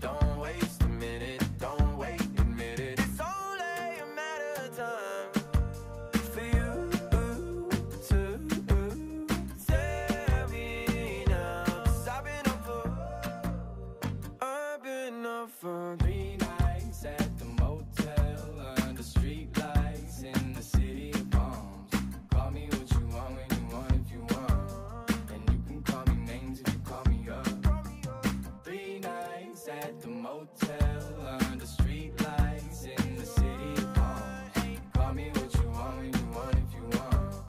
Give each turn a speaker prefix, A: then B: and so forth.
A: Don't waste a minute, don't wait a minute. It's only a matter of time for you to me I've been I've been for. at the motel.